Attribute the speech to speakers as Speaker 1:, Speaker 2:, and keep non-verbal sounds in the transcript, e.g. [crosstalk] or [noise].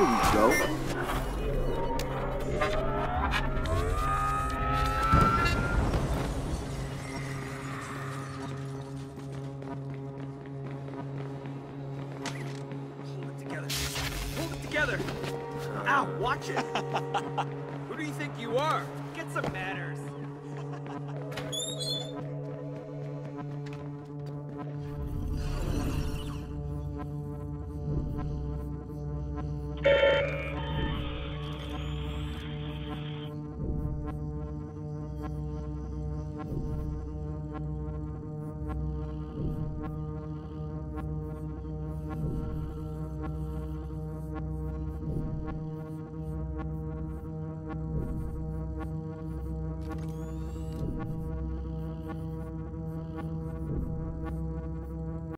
Speaker 1: Go.
Speaker 2: Hold it together. Hold it together. Ow, watch it. [laughs] Who do you think you are? Get some manners.